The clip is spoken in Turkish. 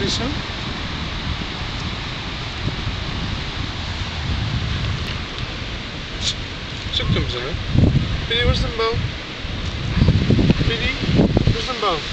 arkadaşım. Zoek hem ze, hè? Billy, waar is? Billy, waar is.